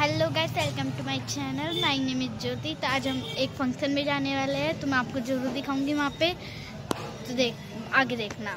Hello guys welcome to my channel my name is Jyoti तो आज हम एक फ़ंक्शन में जाने वाले हैं। तो मैं आपको ज़रूर दिखाऊँगी वहाँ पे। तो देख, आगे देखना।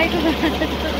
I don't know.